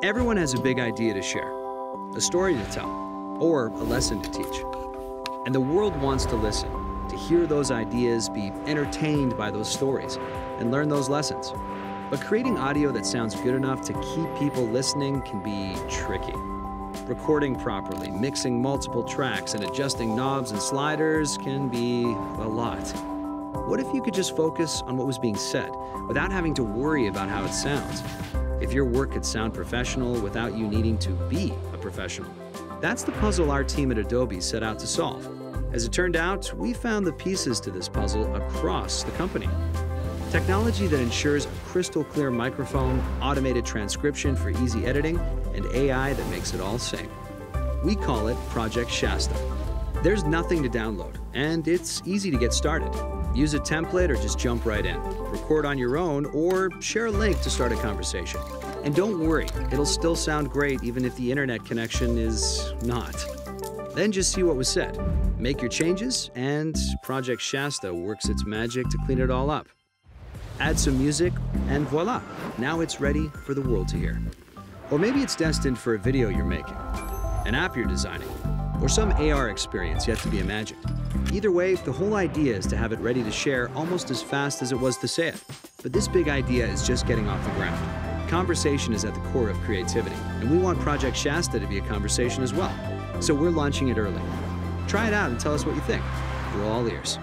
Everyone has a big idea to share, a story to tell, or a lesson to teach. And the world wants to listen, to hear those ideas, be entertained by those stories, and learn those lessons. But creating audio that sounds good enough to keep people listening can be tricky. Recording properly, mixing multiple tracks, and adjusting knobs and sliders can be a lot. What if you could just focus on what was being said without having to worry about how it sounds? If your work could sound professional without you needing to be a professional. That's the puzzle our team at Adobe set out to solve. As it turned out, we found the pieces to this puzzle across the company. Technology that ensures a crystal clear microphone, automated transcription for easy editing, and AI that makes it all sing. We call it Project Shasta. There's nothing to download, and it's easy to get started. Use a template or just jump right in. Record on your own or share a link to start a conversation. And don't worry, it'll still sound great even if the internet connection is not. Then just see what was said. Make your changes, and Project Shasta works its magic to clean it all up. Add some music, and voila, now it's ready for the world to hear. Or maybe it's destined for a video you're making, an app you're designing, or some AR experience yet to be imagined. Either way, the whole idea is to have it ready to share almost as fast as it was to say it. But this big idea is just getting off the ground. Conversation is at the core of creativity, and we want Project Shasta to be a conversation as well. So we're launching it early. Try it out and tell us what you think. We're all ears.